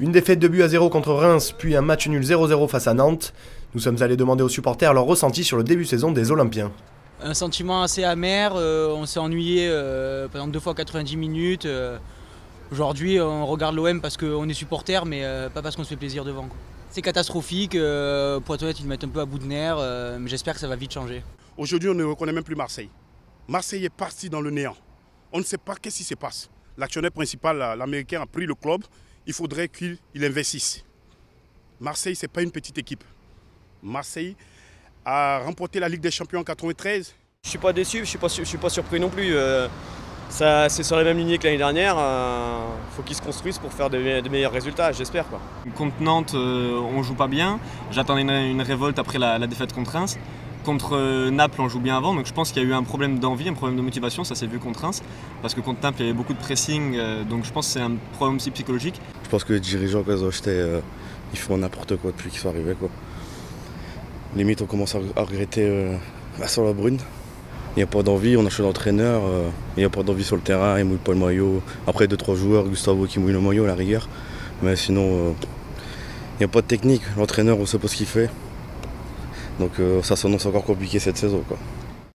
Une défaite de but à 0 contre Reims, puis un match nul 0-0 face à Nantes. Nous sommes allés demander aux supporters leur ressenti sur le début de saison des Olympiens. Un sentiment assez amer, euh, on s'est ennuyé euh, pendant deux fois 90 minutes. euh, Aujourd'hui, on regarde l'OM parce qu'on est supporter, mais euh, pas parce qu'on se fait plaisir devant. C'est catastrophique, euh, pour être honnête, ils nous mettent un peu à bout de nerfs, euh, mais j'espère que ça va vite changer. Aujourd'hui, on ne reconnaît même plus Marseille. Marseille est parti dans le néant. On ne sait pas qu'est-ce qui se passe. L'actionnaire principal, la- l'Américain, a pris le club. Il faudrait qu'il il investisse. Marseille, ce n'est pas une petite équipe. Marseille a remporté la Ligue des Champions en 93. Je suis pas déçu, je suis pas, su- je suis pas surpris non plus. euh, ça, c'est sur la même lignée que l'année dernière. Il faut qu'ils se construisent pour faire de, me- de meilleurs résultats, j'espère. Contre Nantes, euh, on joue pas bien. J'attendais une, une révolte après la, la défaite contre Reims. Contre euh, Naples, on joue bien avant. Donc je pense qu'il y a eu un problème d'envie, un problème de motivation. Ça s'est vu contre Reims. Parce que contre Naples, il y avait beaucoup de pressing. euh, donc je pense que c'est un problème aussi psychologique. Je pense que les dirigeants, quand ont acheté, euh, ils font n'importe quoi depuis qu'ils sont arrivés. Limite, on commence à, à regretter euh, Vincent Labrune. Il n'y a pas d'envie, on achète l'entraîneur, euh, il n'y a pas d'envie sur le terrain, il mouille pas le maillot. Après, deux, trois joueurs, Gustavo qui mouille le maillot à la rigueur. Mais sinon, euh, il n'y a pas de technique. L'entraîneur, on sait pas ce qu'il fait. Donc euh, ça s'annonce encore compliqué cette saison.